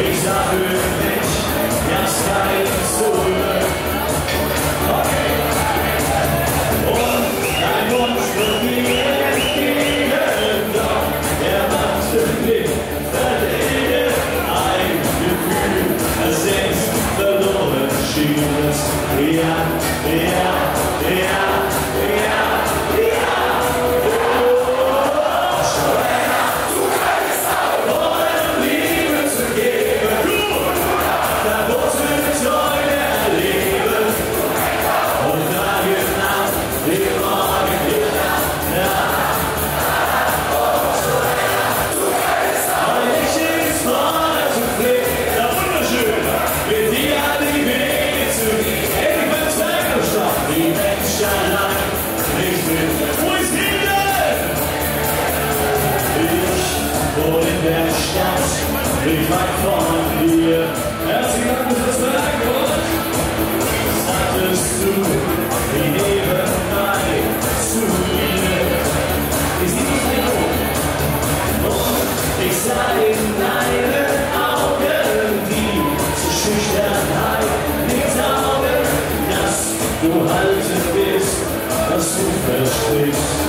Ich sage nicht, ja, sei zurück. Nicht weit von dir. Herzlichen Dank fürs Bergwort. Sagtest du, die nebenbei zu mir. Ich sieh dich nicht um. Und ich sah in deinen Augen die Schüchternheit, die Augen, dass du halten bist, dass du verstehst.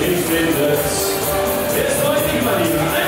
Ich bin Sprint. Der ist neu, sieht man nicht.